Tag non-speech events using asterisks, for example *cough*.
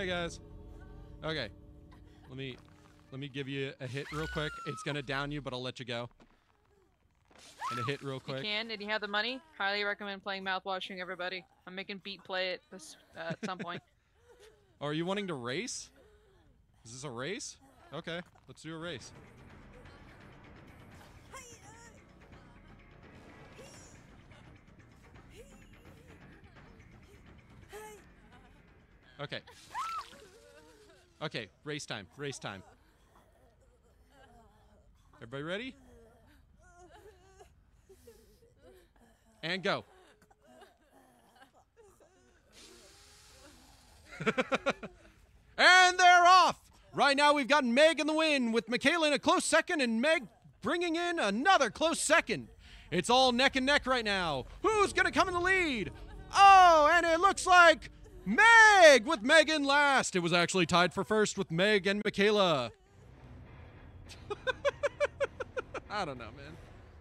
Hey guys. Okay. Let me let me give you a hit real quick. It's gonna down you, but I'll let you go. And a hit real quick. You can, and you have the money. Highly recommend playing mouthwashing. Everybody, I'm making Beet play it this uh, at some point. *laughs* *laughs* Are you wanting to race? Is this a race? Okay, let's do a race. Okay. Okay, race time. Race time. Everybody ready? And go. *laughs* And they're off. Right now, we've got Meg in the win with Mikaela in a close second and Meg bringing in another close second. It's all neck and neck right now. Who's going to come in the lead? Oh, and it looks like Meg with Megan last. It was actually tied for first with Meg and Mikaela. *laughs* I don't know, man.